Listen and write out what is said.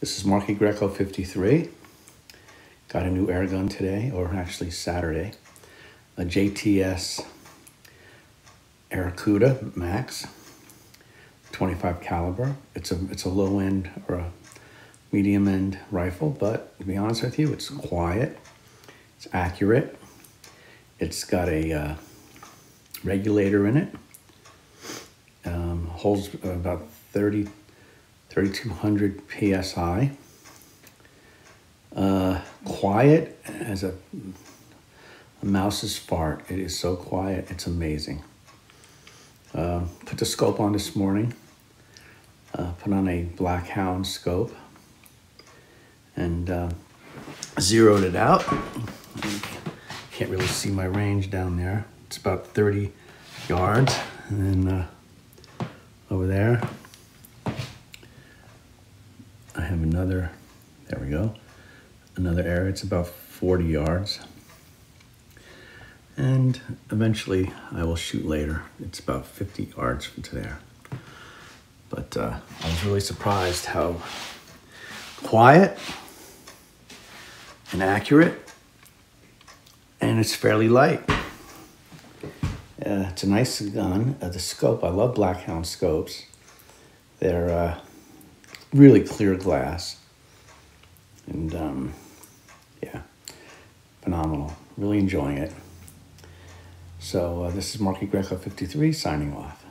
This is Marky Grecco 53. Got a new air gun today, or actually Saturday. A JTS Airacuda Max, 25 caliber. It's a it's a low end or a medium end rifle, but to be honest with you, it's quiet. It's accurate. It's got a uh, regulator in it. Um, holds about 30 3200 psi. Uh, quiet as a, a, mouse's fart. It is so quiet, it's amazing. Uh, put the scope on this morning. Uh, put on a Black Hound scope and uh, zeroed it out. Can't really see my range down there. It's about 30 yards. And then uh, over there, have another, there we go, another area. It's about 40 yards. And eventually I will shoot later. It's about 50 yards from there. But uh, I was really surprised how quiet and accurate and it's fairly light. Uh, it's a nice gun. Uh, the scope, I love Blackhound scopes. They're uh, really clear glass. And um, yeah, phenomenal. Really enjoying it. So uh, this is Marky Grecco 53 signing off.